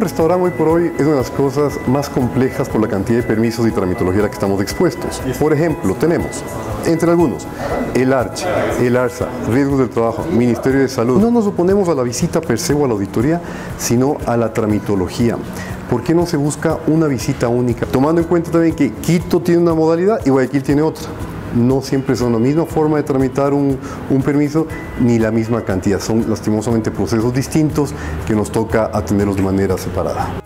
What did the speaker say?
restaurante hoy por hoy es una de las cosas más complejas por la cantidad de permisos y tramitología a la que estamos expuestos. Por ejemplo, tenemos, entre algunos, el ARCH, el ARSA, riesgos del trabajo, Ministerio de Salud. No nos oponemos a la visita per se o a la auditoría, sino a la tramitología. ¿Por qué no se busca una visita única? Tomando en cuenta también que Quito tiene una modalidad y Guayaquil tiene otra no siempre son la misma forma de tramitar un, un, permiso ni la misma cantidad. Son lastimosamente procesos distintos que nos toca atenderlos de manera separada.